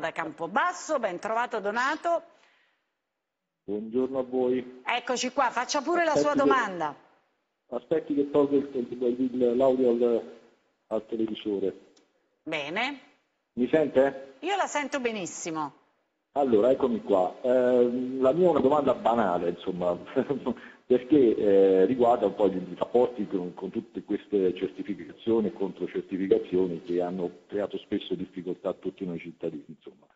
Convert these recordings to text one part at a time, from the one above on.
da Campobasso, ben trovato Donato. Buongiorno a voi. Eccoci qua, faccia pure Aspetti la sua domanda. aspetti che tolgo l'audio al, al televisore. Bene. Mi sente? Io la sento benissimo. Allora, eccomi qua. Eh, la mia è una domanda banale, insomma, perché eh, riguarda un po' gli rapporti con, con, tutte queste certificazioni e controcertificazioni che hanno creato spesso difficoltà a tutti noi cittadini. Insomma.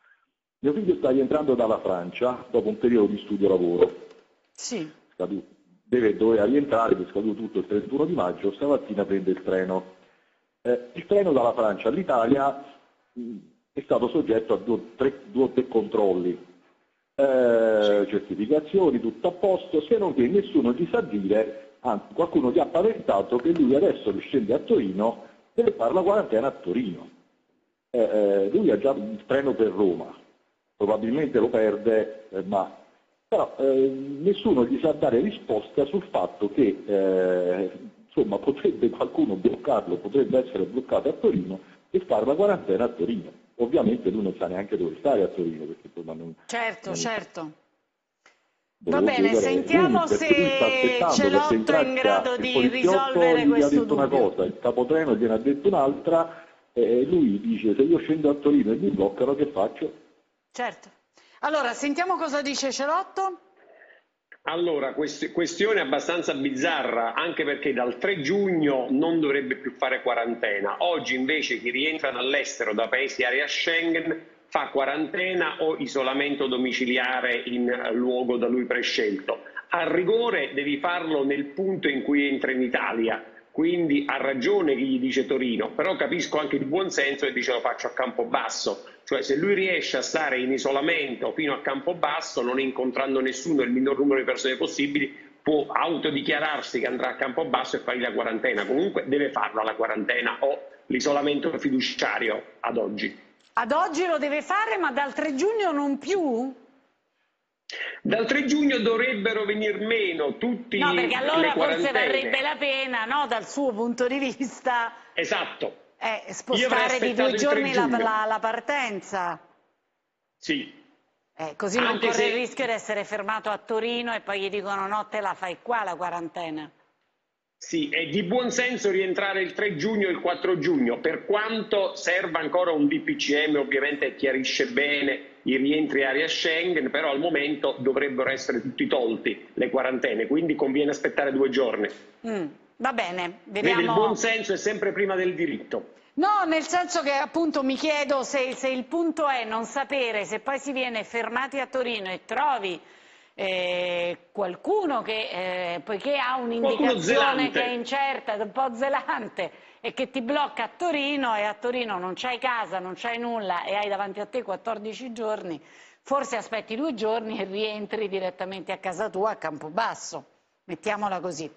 Mio figlio sta rientrando dalla Francia dopo un periodo di studio-lavoro. Sì. deve, doveva rientrare, è scaduto tutto il 31 di maggio, stamattina prende il treno. Eh, il treno dalla Francia all'Italia è stato soggetto a due o tre controlli, eh, certificazioni, tutto a posto, se non che nessuno gli sa dire, anzi qualcuno gli ha paventato che lui adesso che scende a Torino deve fare la quarantena a Torino. Eh, eh, lui ha già il treno per Roma, probabilmente lo perde, eh, ma però eh, nessuno gli sa dare risposta sul fatto che eh, insomma, potrebbe qualcuno bloccarlo, potrebbe essere bloccato a Torino e fare la quarantena a Torino ovviamente lui non sa neanche dove stare a Torino. Perché, insomma, non, certo, non... certo. Va bene, sentiamo lui, se Celotto è in grado di risolvere questo gli ha detto dubbio. una cosa, il capotreno gliene ha detto un'altra e lui dice se io scendo a Torino e mi bloccano che faccio? Certo. Allora, sentiamo cosa dice Celotto. Allora, questione abbastanza bizzarra, anche perché dal 3 giugno non dovrebbe più fare quarantena. Oggi invece chi rientra dall'estero da paesi area Schengen fa quarantena o isolamento domiciliare in luogo da lui prescelto. A rigore devi farlo nel punto in cui entra in Italia, quindi ha ragione chi gli dice Torino, però capisco anche il buon senso e dice lo faccio a Campobasso, cioè se lui riesce a stare in isolamento fino a Campobasso, non incontrando nessuno il minor numero di persone possibili, può autodichiararsi che andrà a Campobasso e fargli la quarantena, comunque deve farla la quarantena o l'isolamento fiduciario ad oggi. Ad oggi lo deve fare ma dal 3 giugno non più? Dal 3 giugno dovrebbero venir meno tutti No, perché allora forse varrebbe la pena, no, dal suo punto di vista. Esatto. Eh, spostare di due giorni la, la, la, partenza. Sì. Eh, così Anche non corre se... il rischio di essere fermato a Torino e poi gli dicono no, te la fai qua la quarantena. Sì, è di buon senso rientrare il 3 giugno e il 4 giugno, per quanto serva ancora un DPCM, ovviamente chiarisce bene i rientri area Schengen, però al momento dovrebbero essere tutti tolti le quarantene, quindi conviene aspettare due giorni. Mm, va bene, vediamo... Vede, il buon senso è sempre prima del diritto. No, nel senso che appunto mi chiedo se, se il punto è non sapere se poi si viene fermati a Torino e trovi eh, qualcuno che, eh, poiché ha un'indicazione che è incerta, un po' zelante, e che ti blocca a Torino e a Torino non c'hai casa, non c'hai nulla e hai davanti a te 14 giorni, forse aspetti due giorni e rientri direttamente a casa tua a Campobasso, mettiamola così.